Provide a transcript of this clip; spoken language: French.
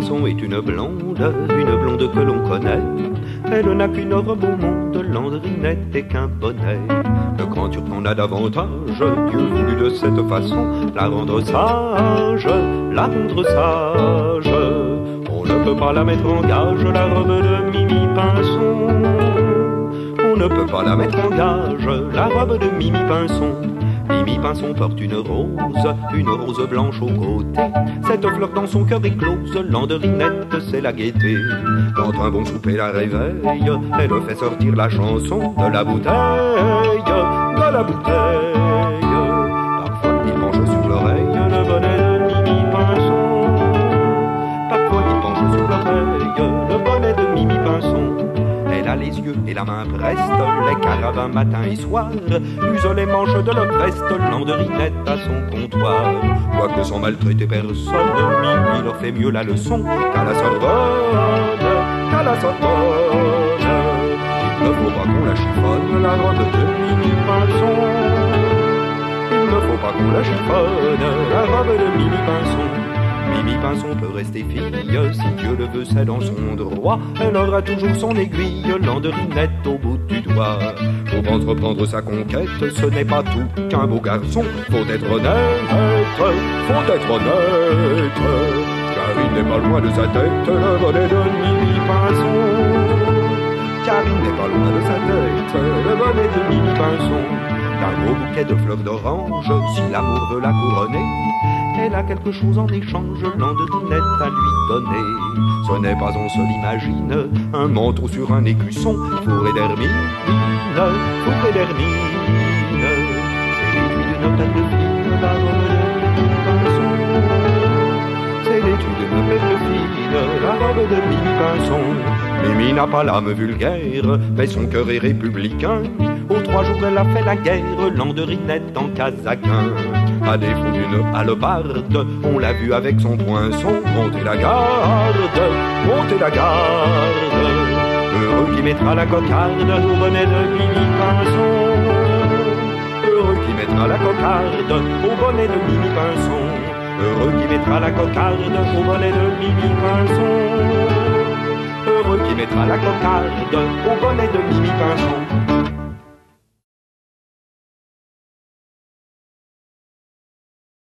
Est une blonde, une blonde que l'on connaît. Elle n'a qu'une robe au monde, Landrinette et qu'un bonnet. Quand tu en as davantage, Dieu voulut de cette façon la rendre sage, la rendre sage. On ne peut pas la mettre en gage, la robe de Mimi Pinson. On ne peut pas la mettre en gage, la robe de Mimi Pinson. Mimi Pinson porte une rose, une rose blanche au côté. Cette fleur dans son cœur éclose, Landerinette, c'est la gaieté. Quand un bon souper la réveille, elle fait sortir la chanson de la bouteille, de la bouteille. Et la main preste, les caravans matin et soir, usent les manches de leur veste, Landerinette à son comptoir. Quoique sans maltraiter personne, Mimi leur fait mieux la leçon qu'à la Sorbonne, qu'à la Sorbonne. Il ne faut pas qu'on la chiffonne, la robe de Mimi Pinson. Il ne faut pas qu'on la chiffonne, la robe de Mimi Pinson. Mimi Pinson peut rester fille, si Dieu le veut, c'est dans son droit. Elle aura toujours son aiguille, Landerinette au bout du doigt. Pour entreprendre sa conquête, ce n'est pas tout qu'un beau garçon. Faut être honnête, faut être honnête. Car il n'est pas loin de sa tête, le bonnet de Mimi Pinson. D'un gros bouquet de fleurs d'orange, si l'amour veut la couronner, elle a quelque chose en échange, Landerinette à lui donner. Ce n'est pas, on se l'imagine, un manteau sur un écusson, fourré d'hermine, fourré d'hermine. C'est l'étui d'une belle fille, la robe de. C'est l'étui d'une belle fille, la robe de Mimi Pinson. Mimi n'a pas l'âme vulgaire, mais son cœur est républicain. Trois jours, elle a fait la guerre, Landerinette en casaquin. À défaut d'une hallebarde, on l'a vu avec son poinçon monter la garde, monter la garde. Heureux qui mettra la cocarde au bonnet de Mimi Pinson. Heureux qui mettra la cocarde au bonnet de Mimi Pinson. Heureux qui mettra la cocarde au bonnet de Mimi Pinson. Heureux qui mettra la cocarde au bonnet de Mimi Pinson.